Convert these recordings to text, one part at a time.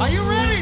Are you ready?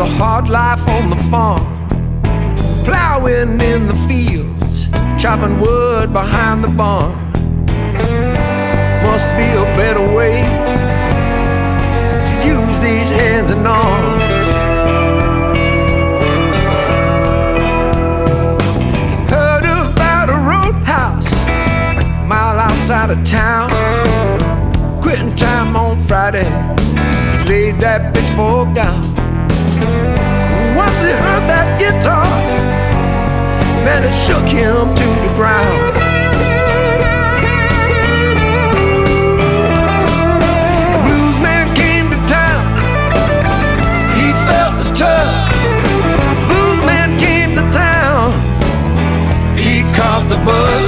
the hard life on the farm, plowing in the fields, chopping wood behind the barn. Must be a better way to use these hands and arms. Heard about a roadhouse a mile outside of town. Quitting time on Friday, laid that pitchfork down. He heard that guitar, man, it shook him to the ground. The blues man came to town. He felt the tug. Blues man came to town. He caught the bug.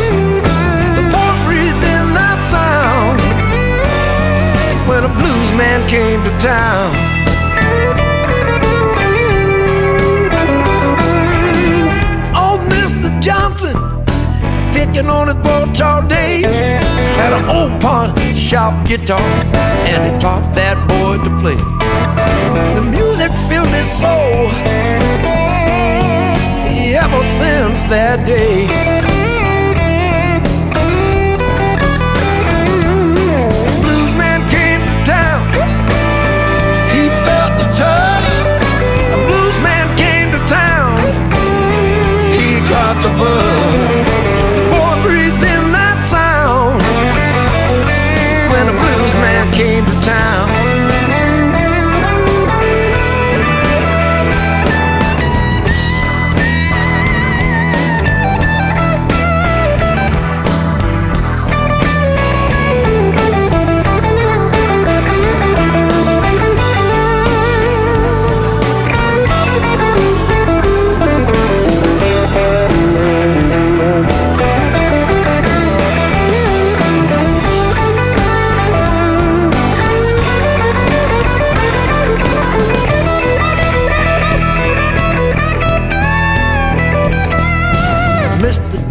The boy breathed in that sound when a blues man came to town. Picking on his porch all day, had an old pawn shop guitar, and he taught that boy to play. The music filled his soul ever since that day. Blues man came to town. He felt the tug.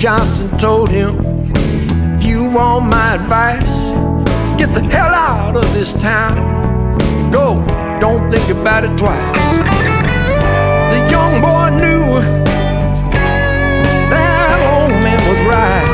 Johnson told him, if you want my advice, get the hell out of this town. Go, don't think about it twice. The young boy knew that old man was right.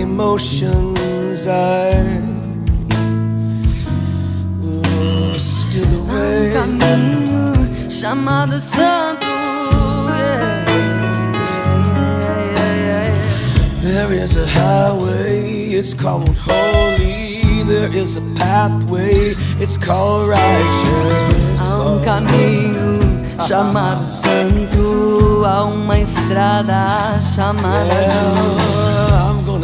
Emotions, I Um away. caminho chamado Santo. yeah. Yeah, yeah, yeah. There is a highway, it's called holy. There is a pathway, it's called righteous. Há um caminho chamado Santo, há uma estrada chamada.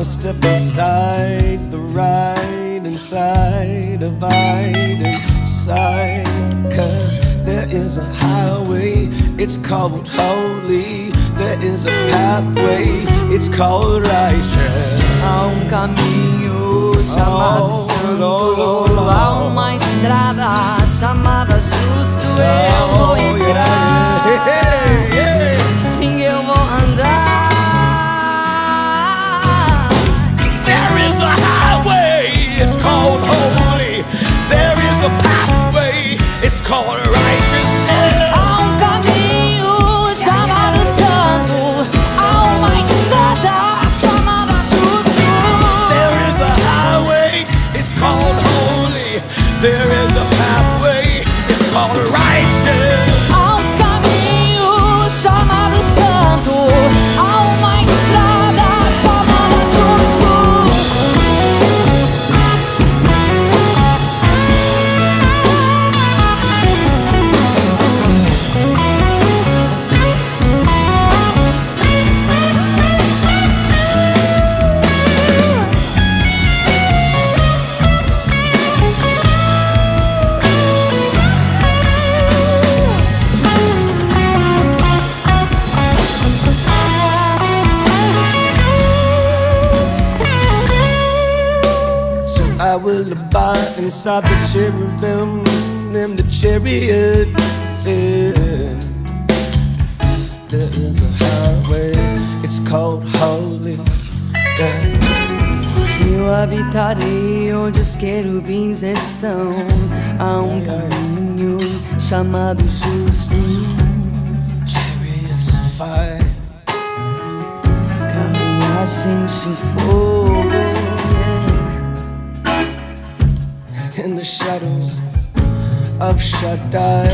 Gonna step inside the right inside, abide inside. Cause there is a highway, it's called holy. There is a pathway, it's called righteous. Há caminho chamado Oh, Santo, oh, oh, oh, Lord, Lord, Lord. há uma estrada chamada Justo. Eu vou Oh, entrar, yeah, yeah, There is a highway, it's called holy. There is a pathway, it's called righteousness. Há caminho chamado Santo, há uma estrada chamada Justo. There is a highway, it's called holy. There is abide inside the cherubim and the chariot. Yeah. There is a highway, it's called holy. Yeah. Eu habitarei onde os querubins estão. Há um caminho chamado Justo. Chariots of fire. Carruagens de fogo. in the shadows of Shaddai.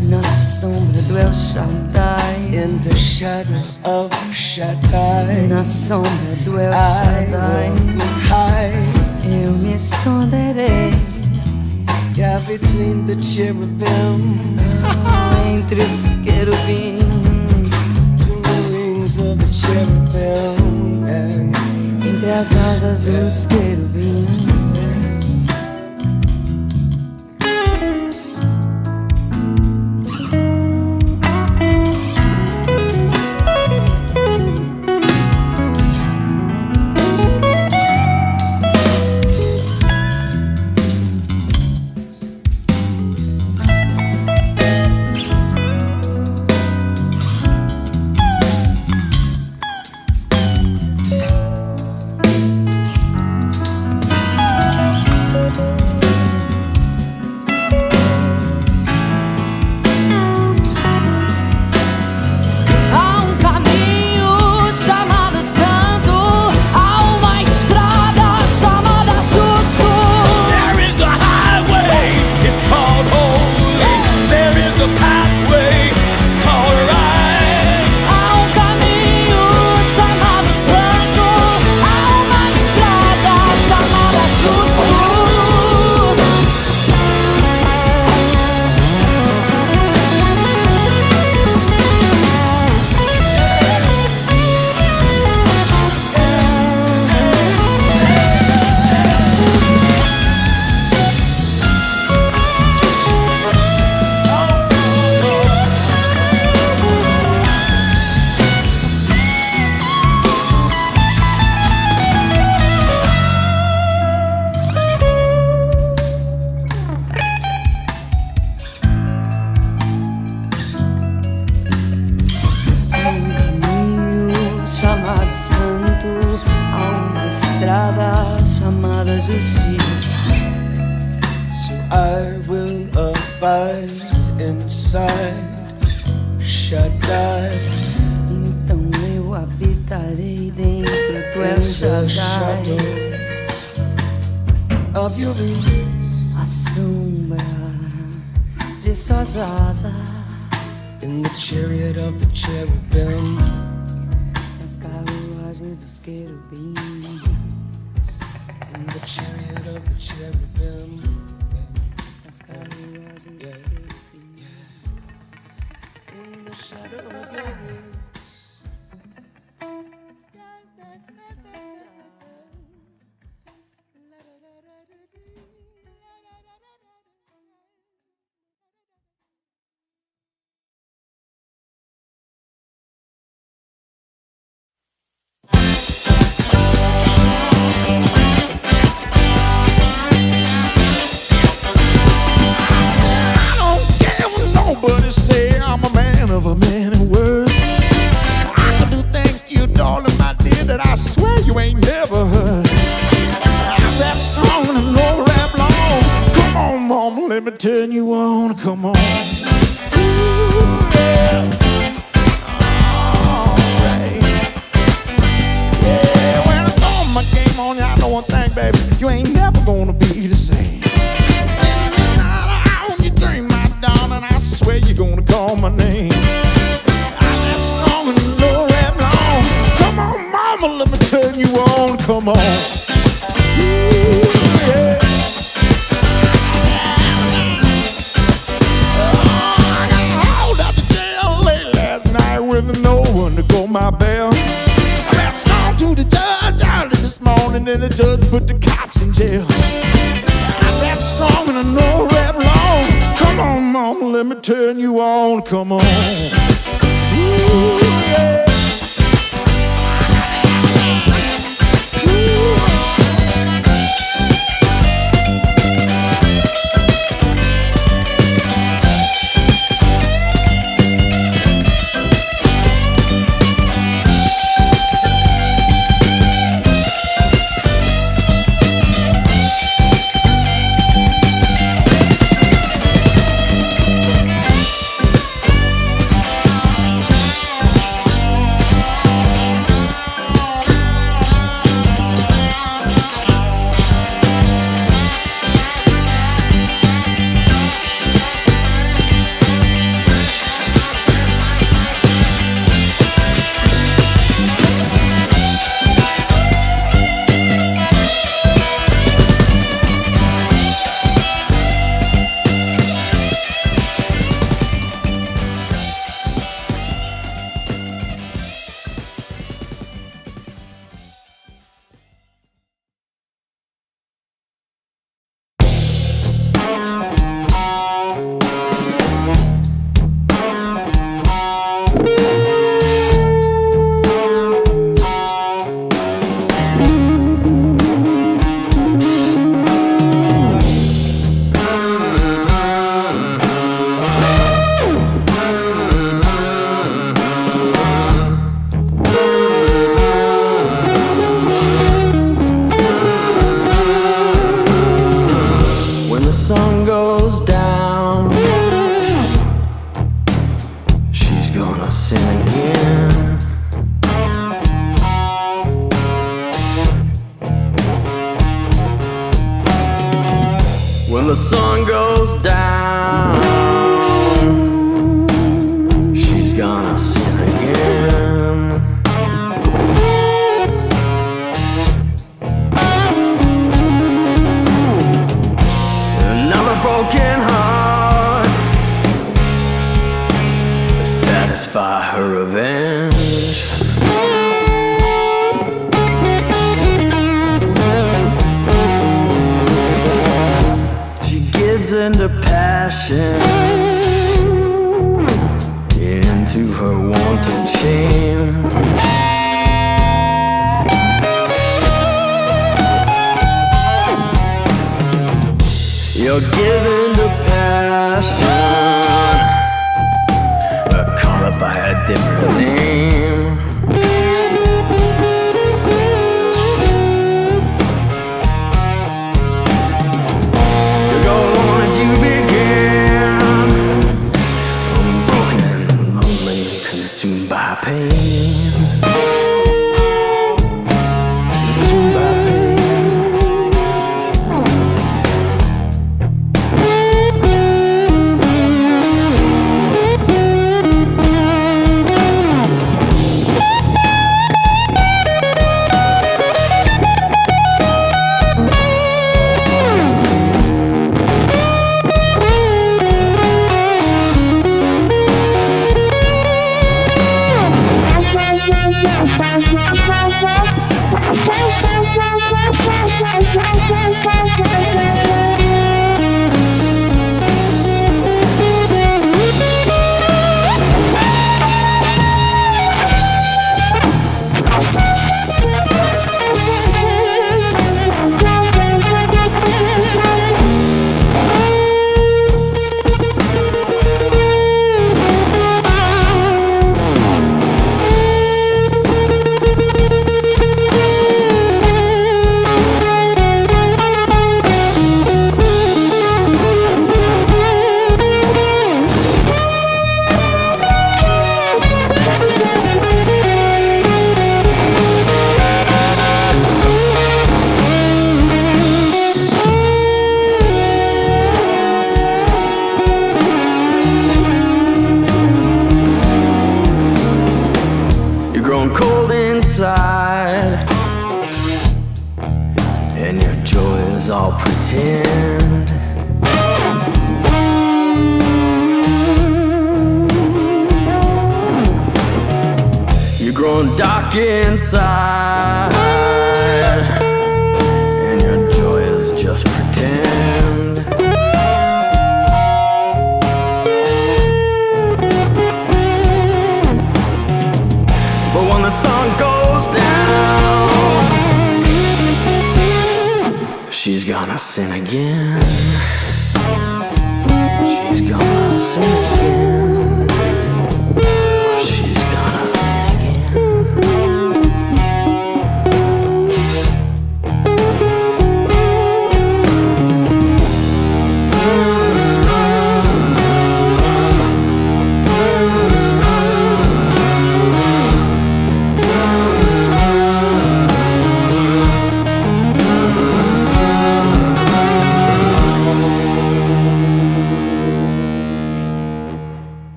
Na sombra do El Shaddai. In the shadow of Shaddai, Na sombra do El I Shaddai. will hide. Eu me esconderei Yeah, between the cherubim, entre os querubins. between the wings of the cherubim. Yeah. Entre as asas dos querubins. then the judge put the cops in jail. I rap strong and I know I rap long. Come on, mama, let me turn you on. Come on.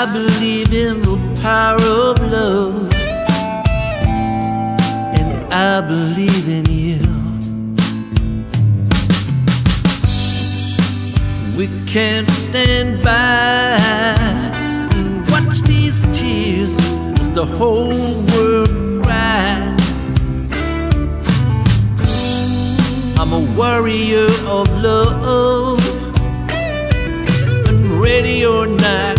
I believe in the power of love. And I believe in you. We can't stand by and watch these tears as the whole world cries. I'm a warrior of love, and ready or not,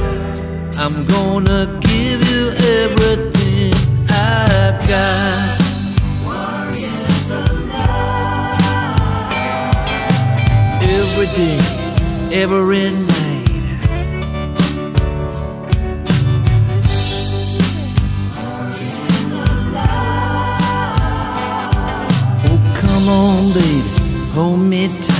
I'm gonna give you everything I've got. Every day, every night. Oh, come on, baby, hold me tight.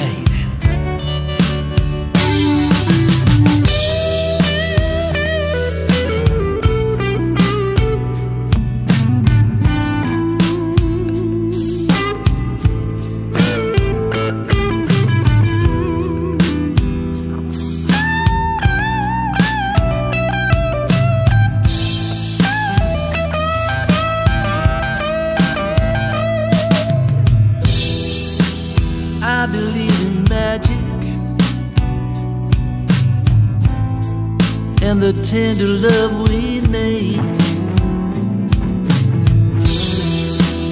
Tender love we made.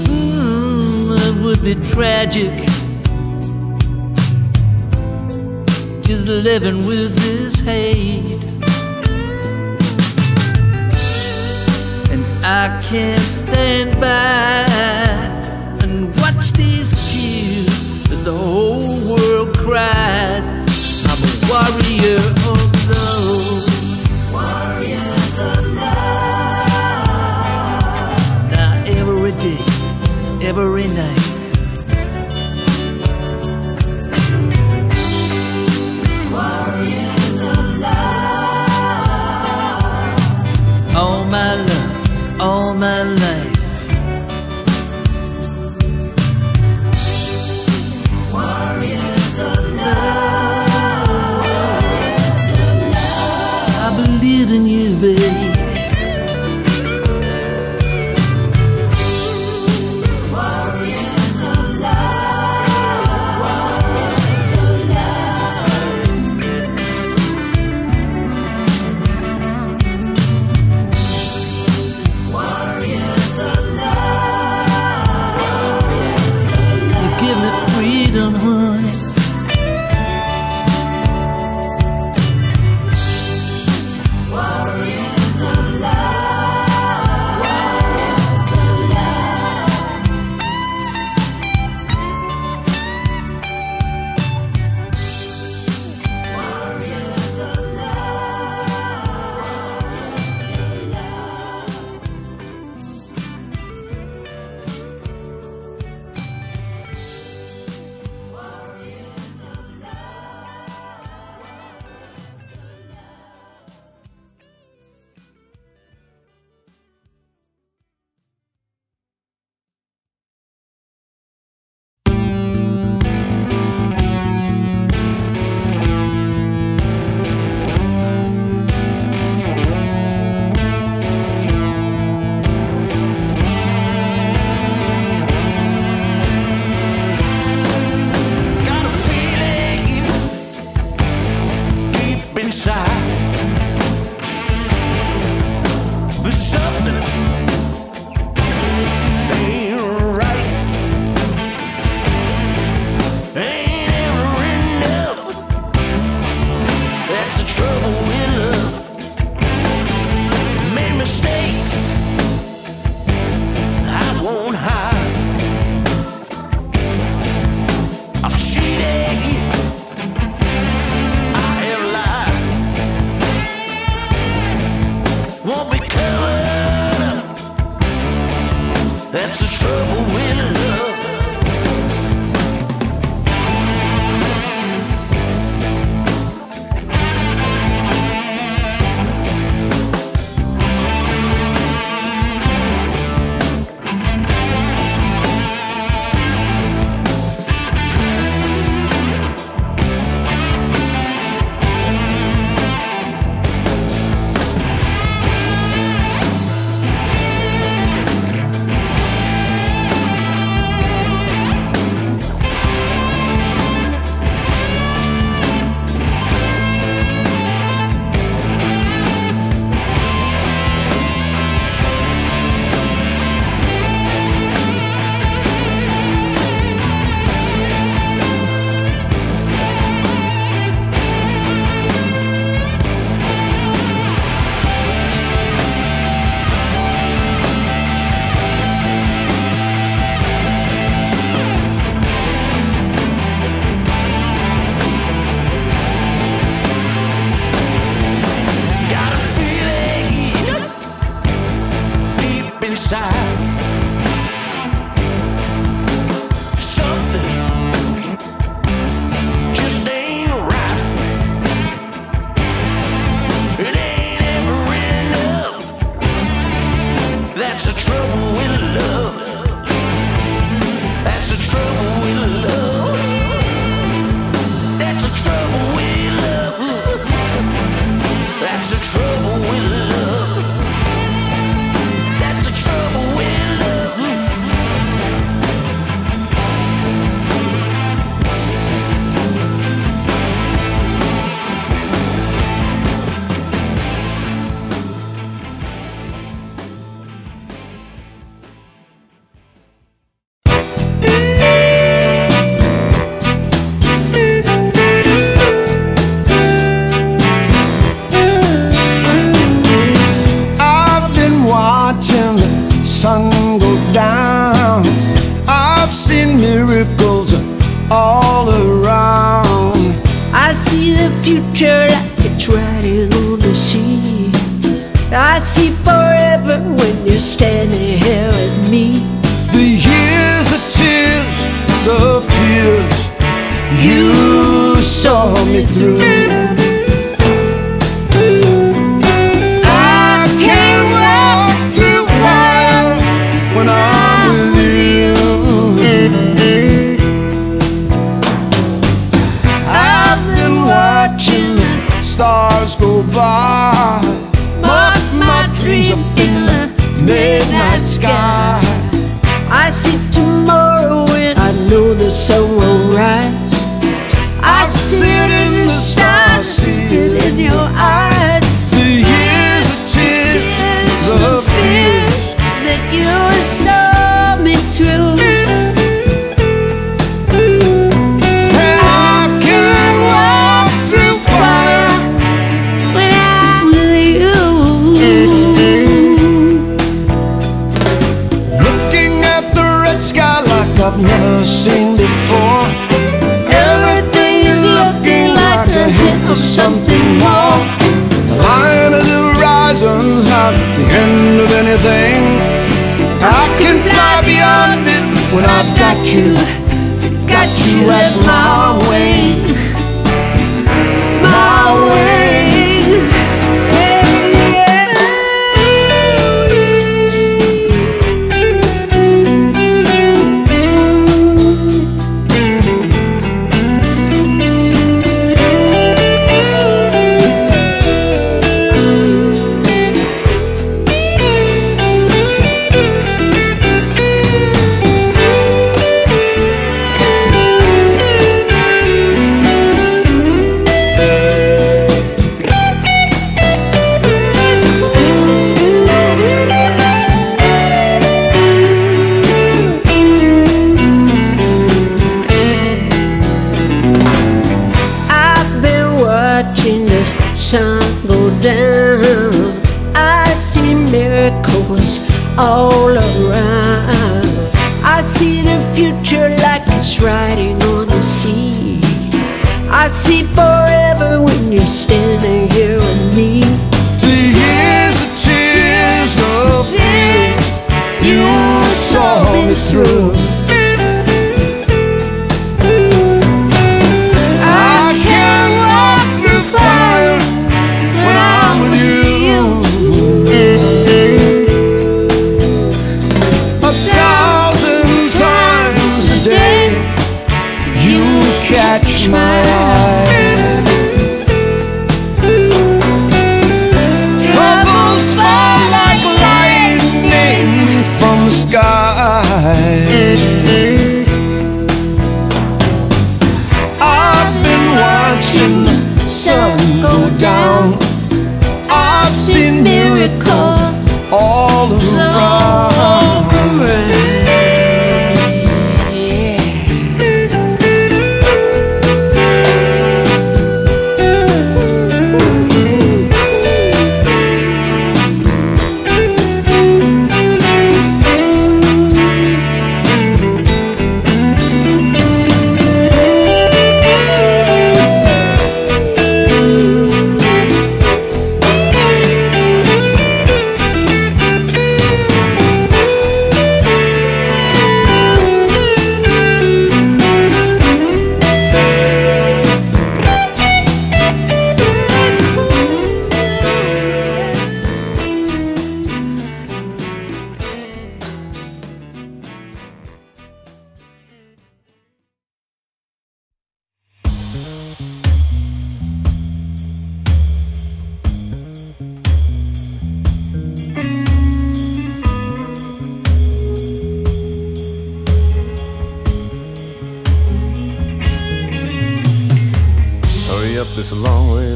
Mm, it would be tragic just living with this hate. And I can't stand by and watch these tears as the whole world cries. I'm a warrior of love.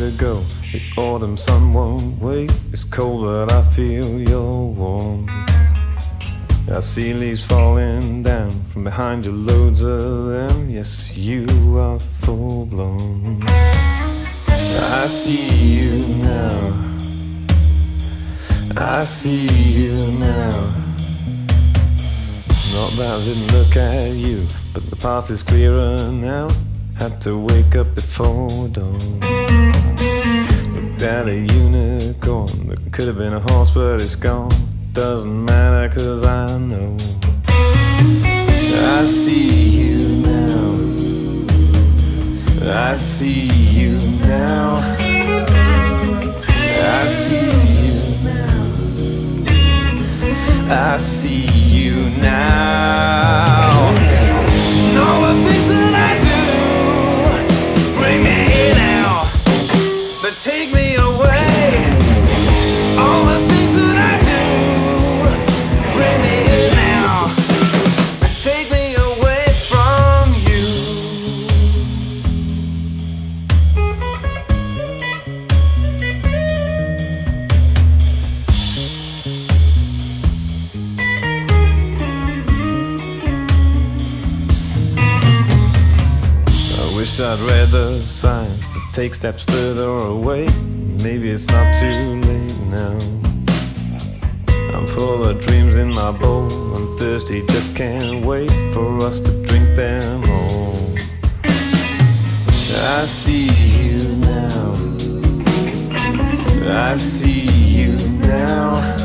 Go. The autumn sun won't wait. It's cold, but I feel you're warm. I see leaves falling down from behind you, loads of them. Yes, you are full blown. I see you now. I see you now. Not that I didn't look at you, but the path is clearer now. Had to wake up before dawn. Looked at a unicorn that could have been a horse, but it's gone. Doesn't matter, cause I know. I see you now. I see you now. I see you now. I see you now. All the things I'd rather the signs to take steps further away. Maybe it's not too late now. I'm full of dreams in my bowl. I'm thirsty, just can't wait for us to drink them all. I see you now. I see you now.